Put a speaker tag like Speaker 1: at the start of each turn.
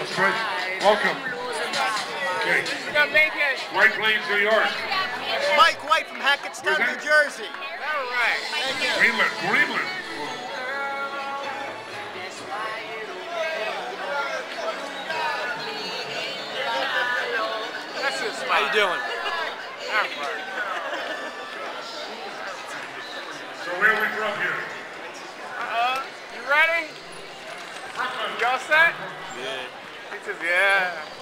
Speaker 1: That's right. Welcome. Okay. White Plains, New York.
Speaker 2: Mike White from Hackettstown, New Jersey.
Speaker 3: All right.
Speaker 2: Thank you.
Speaker 1: Greenland, Greenland.
Speaker 2: How you doing?
Speaker 1: So where are we from here?
Speaker 3: Uh, you ready? Y'all set?
Speaker 1: que
Speaker 3: vier.